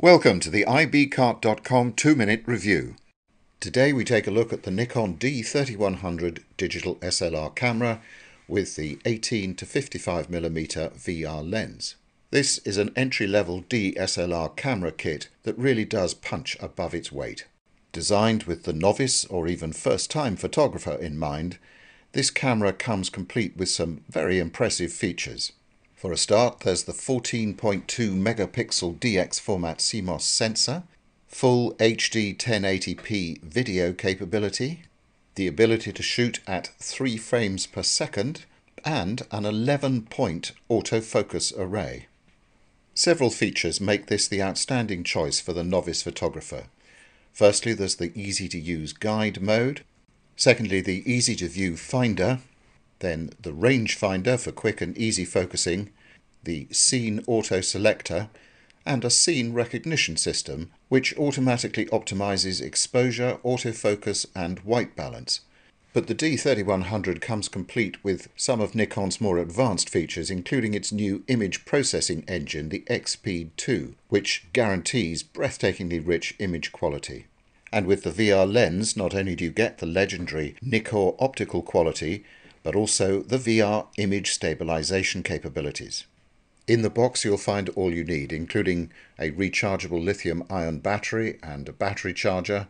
Welcome to the ibcart.com 2-minute review. Today we take a look at the Nikon D3100 digital SLR camera with the 18 to 55mm VR lens. This is an entry-level DSLR camera kit that really does punch above its weight. Designed with the novice or even first-time photographer in mind, this camera comes complete with some very impressive features. For a start, there's the 14.2 megapixel DX format CMOS sensor, full HD 1080p video capability, the ability to shoot at 3 frames per second, and an 11 point autofocus array. Several features make this the outstanding choice for the novice photographer. Firstly, there's the easy to use guide mode. Secondly, the easy to view finder then the range finder for quick and easy focusing, the scene auto selector, and a scene recognition system which automatically optimizes exposure, autofocus and white balance. But the D3100 comes complete with some of Nikon's more advanced features including its new image processing engine, the EXPEED 2, which guarantees breathtakingly rich image quality. And with the VR lens, not only do you get the legendary Nikkor optical quality, but also the VR image stabilization capabilities. In the box you'll find all you need, including a rechargeable lithium-ion battery and a battery charger,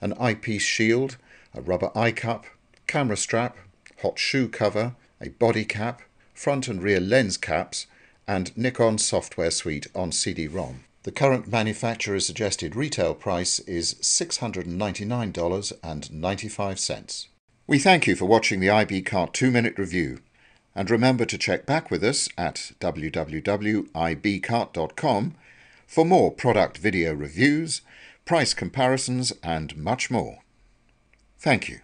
an eyepiece shield, a rubber eye cup, camera strap, hot shoe cover, a body cap, front and rear lens caps, and Nikon software suite on CD-ROM. The current manufacturer's suggested retail price is $699.95. We thank you for watching the IB-Cart 2-Minute Review, and remember to check back with us at www.ibcart.com for more product video reviews, price comparisons and much more. Thank you.